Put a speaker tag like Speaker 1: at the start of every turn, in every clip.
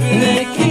Speaker 1: looking at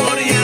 Speaker 1: money